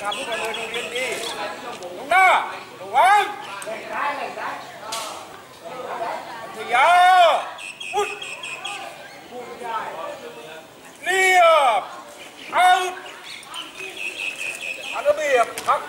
กำผู้ปเมินโรงเรียนดีตรงหน้าระวังอัธยาพุทธเรียบเอาอันระเบียบครับ